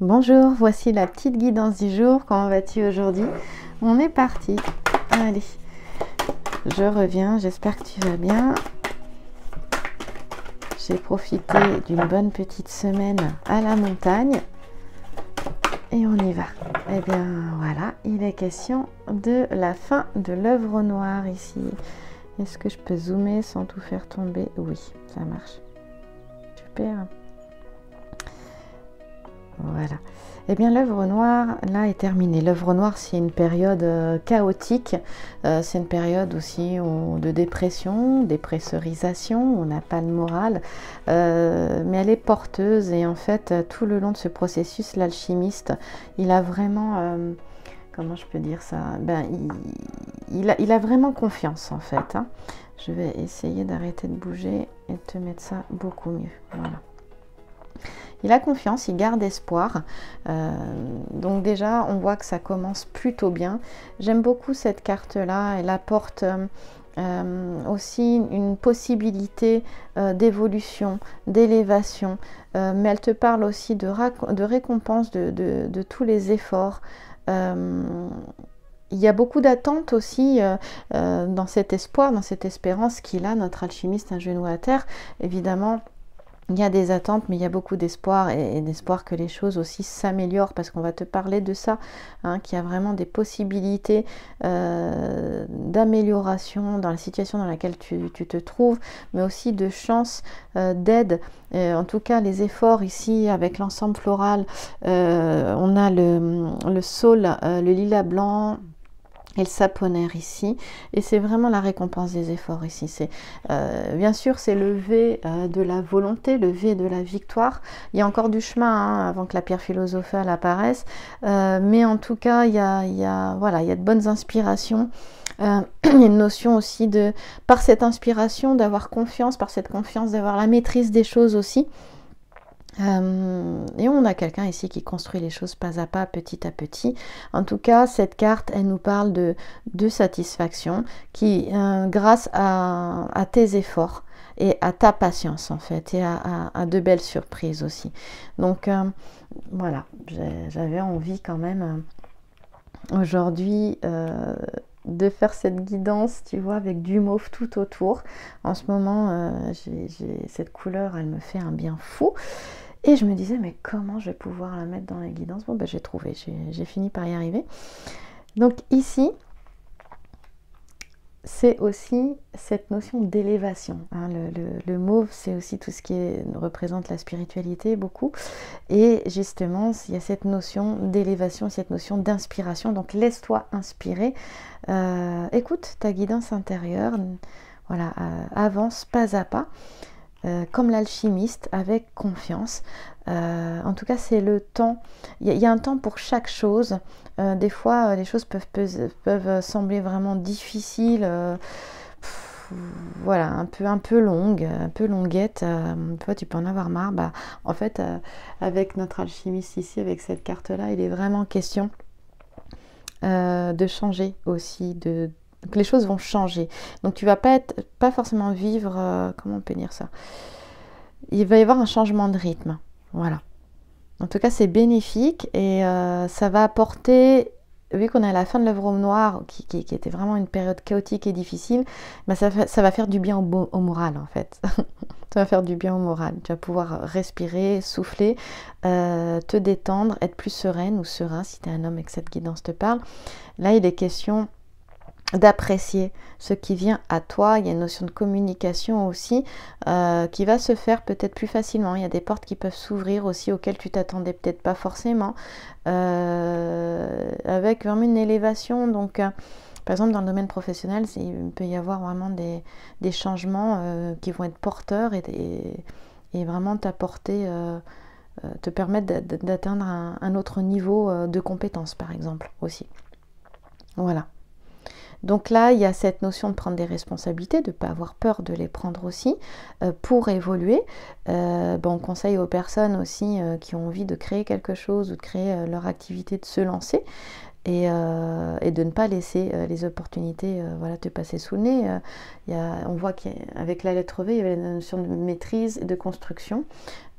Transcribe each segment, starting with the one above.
Bonjour, voici la petite guidance du jour. Comment vas-tu aujourd'hui? On est parti. Allez, je reviens. J'espère que tu vas bien. J'ai profité d'une bonne petite semaine à la montagne. Et on y va. Eh bien voilà, il est question de la fin de l'œuvre noire ici. Est-ce que je peux zoomer sans tout faire tomber? Oui, ça marche. Super. Voilà. Eh bien, l'œuvre noire, là, est terminée. L'œuvre noire, c'est une période euh, chaotique. Euh, c'est une période aussi de dépression, dépressurisation. On n'a pas de morale. Euh, mais elle est porteuse. Et en fait, tout le long de ce processus, l'alchimiste, il a vraiment... comment je peux dire ça? Ben, il, a, vraiment confiance, en fait. Hein. Je vais essayer d'arrêter de bouger et de te mettre ça beaucoup mieux. Voilà. Il a confiance, il garde espoir. Euh, donc déjà, on voit que ça commence plutôt bien. J'aime beaucoup cette carte-là. Elle apporte euh, aussi une possibilité euh, d'évolution, d'élévation. mais elle te parle aussi de, récompense de, tous les efforts. il y a beaucoup d'attentes aussi dans cet espoir, dans cette espérance qu'il a, notre alchimiste, un genou à terre. Évidemment, il y a des attentes, mais il y a beaucoup d'espoir et, d'espoir que les choses aussi s'améliorent parce qu'on va te parler de ça, hein, qu'il y a vraiment des possibilités euh, d'amélioration dans la situation dans laquelle tu, te trouves, mais aussi de chance euh, d'aide. Euh, en tout cas, les efforts ici avec l'ensemble floral, on a le, le saule, le lilas blanc, et le saponaire ici. Et c'est vraiment la récompense des efforts ici. Euh, Bien sûr, c'est le V euh, de la volonté, le V de la victoire. Il y a encore du chemin hein, avant que la pierre philosophale apparaisse. Euh, mais en tout cas, il y a, voilà, il y a de bonnes inspirations. il y a une notion aussi de, par cette inspiration, d'avoir confiance, par cette confiance, d'avoir la maîtrise des choses aussi. Euh, et on a quelqu'un ici qui construit les choses pas à pas, petit à petit. En tout cas, cette carte, elle nous parle de, satisfaction qui, euh, grâce à, tes efforts et à ta patience en fait, et à, de belles surprises aussi. Donc euh, voilà, j'avais envie quand même aujourd'hui de faire cette guidance, tu vois, avec du mauve tout autour. En ce moment, cette couleur, elle me fait un bien fou. Et je me disais, mais comment je vais pouvoir la mettre dans la guidance Bon, ben, j'ai trouvé, j'ai fini par y arriver. Donc ici, c'est aussi cette notion d'élévation. Hein. Le, mauve, c'est aussi tout ce qui représente la spiritualité beaucoup. Et justement, il y a cette notion d'élévation, cette notion d'inspiration. Donc laisse-toi inspirer. Euh, écoute ta guidance intérieure. Voilà, euh, avance pas à pas. Euh, comme l'alchimiste, avec confiance. Euh, en tout cas, c'est le temps. Il y, a un temps pour chaque chose. Euh, des fois, les choses peuvent, peuvent, sembler vraiment difficiles. voilà, un peu, un peu longue, un peu longuette. toi, tu peux en avoir marre. Bah, en fait, avec notre alchimiste ici, avec cette carte-là, il est vraiment question de changer aussi, de, donc les choses vont changer. Donc tu vas pas être, pas forcément vivre, euh, comment on peut dire ça? Il va y avoir un changement de rythme. Voilà. En tout cas, c'est bénéfique et euh, ça va apporter, vu qu'on est à la fin de l'œuvre noire, qui, qui, était vraiment une période chaotique et difficile, bah, ça, va faire du bien au, moral en fait. ça va faire du bien au moral. Tu vas pouvoir respirer, souffler, euh, te détendre, être plus sereine ou serein si tu es un homme et que cette guidance te parle. Là, il est question d'apprécier ce qui vient à toi. Il y a une notion de communication aussi euh, qui va se faire peut-être plus facilement. Il y a des portes qui peuvent s'ouvrir aussi auxquelles tu t'attendais peut-être pas forcément. Euh, avec vraiment une élévation. Donc, euh, par exemple, dans le domaine professionnel, il peut y avoir vraiment des, changements qui vont être porteurs et, et, vraiment t'apporter, te permettre d'atteindre un, un, autre niveau de compétence, par exemple, aussi. Voilà. Donc là, il y a cette notion de prendre des responsabilités, de ne pas avoir peur de les prendre aussi euh, pour évoluer. Euh, on conseille aux personnes aussi euh, qui ont envie de créer quelque chose ou de créer leur activité de se lancer. Et, de ne pas laisser les opportunités voilà, te passer sous le nez. on voit qu'avec la lettre V, il y avait la notion de maîtrise et de construction.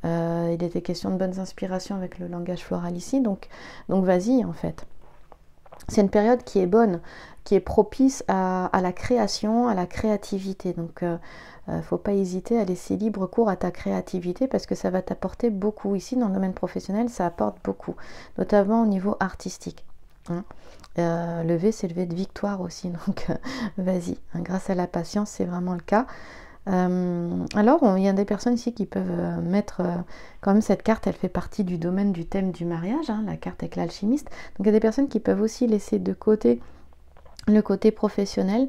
il était question de bonnes inspirations avec le langage floral ici, donc vas-y en fait. C'est une période qui est bonne, qui est propice à, la création, à la créativité. Donc, ne euh, faut pas hésiter à laisser libre cours à ta créativité parce que ça va t'apporter beaucoup. Ici, dans le domaine professionnel, ça apporte beaucoup, notamment au niveau artistique. Hein. Euh, lever, c'est lever de victoire aussi. Donc, vas-y. Hein, grâce à la patience, c'est vraiment le cas. Euh, alors, il y a des personnes ici qui peuvent euh, mettre euh, quand même cette carte, elle fait partie du domaine du thème du mariage, hein, la carte avec l'alchimiste. Donc, il y a des personnes qui peuvent aussi laisser de côté le côté professionnel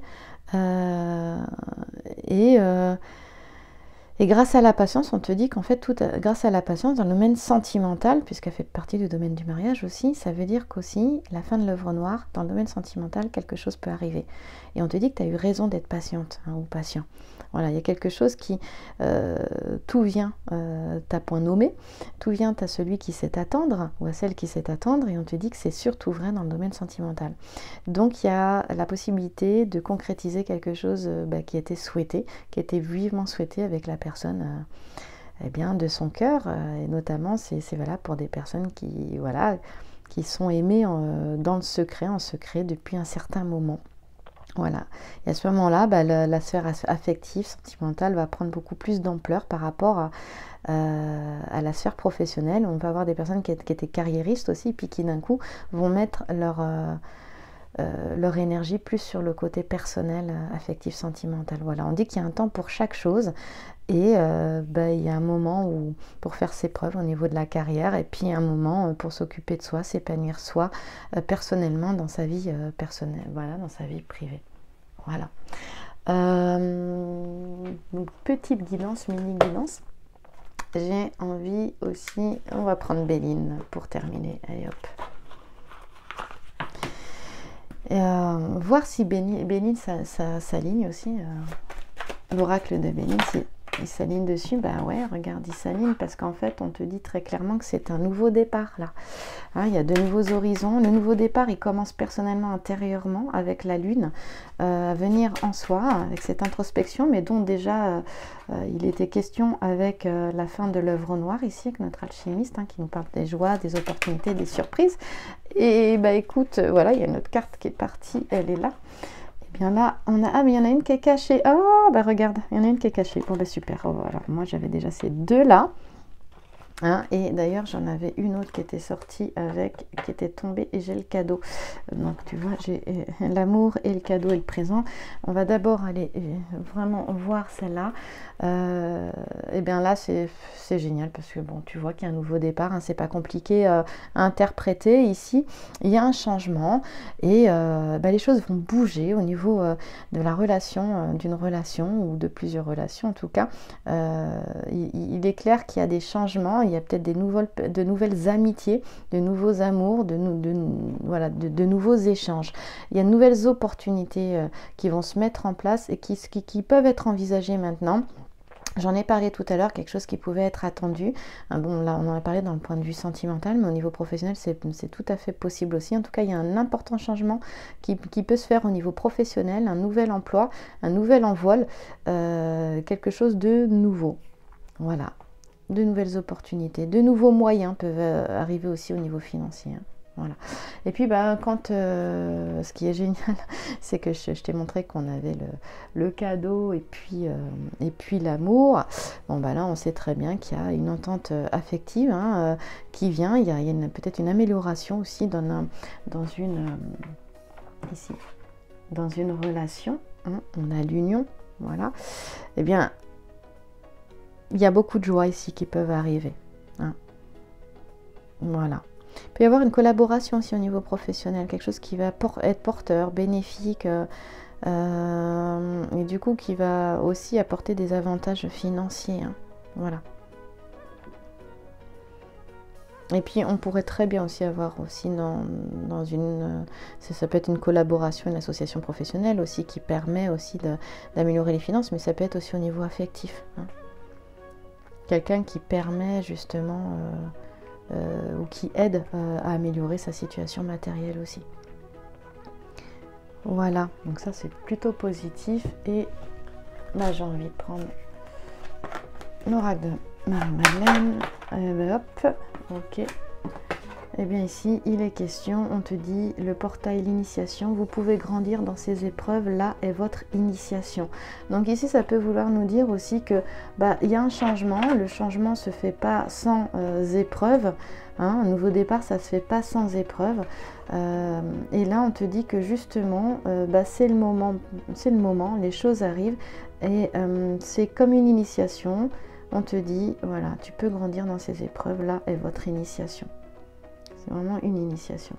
et grâce à la patience, on te dit qu'en fait, grâce à la patience, dans le domaine sentimental, puisqu'elle fait partie du domaine du mariage aussi, ça veut dire qu'aussi, la fin de l'œuvre noire, dans le domaine sentimental, quelque chose peut arriver. Et on te dit que tu as eu raison d'être patiente hein, ou patient. Voilà, il y a quelque chose qui, euh, tout vient, euh, t'as point nommé, tout vient à celui qui sait attendre ou à celle qui sait attendre, et on te dit que c'est surtout vrai dans le domaine sentimental. Donc il y a la possibilité de concrétiser quelque chose euh, bah, qui était souhaité, qui était vivement souhaité avec la personne. Eh bien, de son cœur, et notamment c'est valable pour des personnes qui, voilà, qui sont aimées dans le secret, en secret depuis un certain moment. Voilà. Et à ce moment-là, bah, la, sphère affective, sentimentale va prendre beaucoup plus d'ampleur par rapport à, euh, la sphère professionnelle. On va avoir des personnes qui, étaient carriéristes aussi, puis qui d'un coup vont mettre leur, euh, euh, leur énergie plus sur le côté personnel, affectif, sentimental. Voilà, on dit qu'il y a un temps pour chaque chose. Et bah, il y a un moment où, pour faire ses preuves au niveau de la carrière, et puis un moment pour s'occuper de soi, s'épanouir soi personnellement dans sa vie personnelle, voilà, dans sa vie privée. Voilà. Euh, petite guidance, mini guidance. J'ai envie aussi, on va prendre Béline pour terminer. Allez hop. Euh, voir si Béline, s'aligne aussi. Euh, l'oracle de Béline, si il s'aligne dessus, bah ouais, regarde, il s'aligne parce qu'en fait, on te dit très clairement que c'est un nouveau départ là. Hein, il y a de nouveaux horizons. Le nouveau départ, il commence personnellement, intérieurement, avec la lune, euh, à venir en soi, avec cette introspection, mais dont déjà euh, euh, il était question avec la fin de l'œuvre noire ici, avec notre alchimiste, hein, qui nous parle des joies, des opportunités, des surprises. Et bah écoute, voilà, il y a notre carte qui est partie, elle est là. On a. Ah, mais il y en a une qui est cachée. Oh, bah regarde, il y en a une qui est cachée. Bon, bah super. Oh, voilà. Moi, j'avais déjà ces deux-là. Hein, et d'ailleurs, j'en avais une autre qui était sortie avec, qui était tombée et j'ai le cadeau. Donc, tu vois, j'ai euh, l'amour et le cadeau et le présent. On va d'abord aller euh, vraiment voir celle-là. Euh, et bien là, c'est génial parce que bon, tu vois qu'il y a un nouveau départ. Hein, c'est pas compliqué à interpréter ici. Il y a un changement et bah, les choses vont bouger au niveau de la relation, d'une relation ou de plusieurs relations en tout cas. Il, il, est clair qu'il y a des changements il y a peut-être des nouvelles, de nouvelles amitiés, de nouveaux amours, de, nouveaux échanges. Il y a de nouvelles opportunités euh, qui vont se mettre en place et qui, qui, peuvent être envisagées maintenant. J'en ai parlé tout à l'heure, quelque chose qui pouvait être attendu. Ah bon, là, on en a parlé dans le point de vue sentimental, mais au niveau professionnel, c'est tout à fait possible aussi. En tout cas, il y a un important changement qui, peut se faire au niveau professionnel, un nouvel emploi, un nouvel envol, euh, quelque chose de nouveau. Voilà de nouvelles opportunités, de nouveaux moyens peuvent euh, arriver aussi au niveau financier. Hein. Et puis, bah, quand euh, ce qui est génial, c'est que je, t'ai montré qu'on avait le, cadeau et puis, euh, et puis l'amour. Bon, bah là, on sait très bien qu'il y a une entente affective hein, qui vient. Il y a, peut-être une amélioration aussi dans, dans une ici, dans une relation. Hein. on a l'union, voilà. Eh bien, il y a beaucoup de joie ici qui peuvent arriver. Hein. Voilà. Il peut y avoir une collaboration aussi au niveau professionnel, quelque chose qui va être porteur, bénéfique, euh, euh, et du coup qui va aussi apporter des avantages financiers. Hein. Voilà. Et puis on pourrait très bien aussi avoir aussi dans, une ça, peut être une collaboration, une association professionnelle aussi qui permet aussi d'améliorer les finances, mais ça peut être aussi au niveau affectif. Hein. Quelqu'un qui permet justement euh, euh, ou qui aide euh, à améliorer sa situation matérielle aussi. Voilà, donc ça c'est plutôt positif et là j'ai envie de prendre l'oracle Madeleine, euh, hop, ok. Eh bien ici, il est question, on te dit le portail, l'initiation, vous pouvez grandir dans ces épreuves, là est votre initiation. Donc ici, ça peut vouloir nous dire aussi que bah, il y a un changement, le changement se fait pas sans euh, épreuves, hein. un nouveau départ, ça se fait pas sans épreuves. Euh, et là, on te dit que justement, euh, bah, c'est le moment, c'est le moment, les choses arrivent et c'est comme une initiation. On te dit, voilà, tu peux grandir dans ces épreuves, là est votre initiation vraiment une initiation.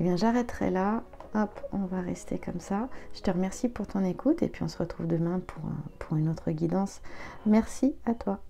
Eh bien, j'arrêterai là. Hop, on va rester comme ça. Je te remercie pour ton écoute et puis on se retrouve demain pour, pour une autre guidance. Merci à toi.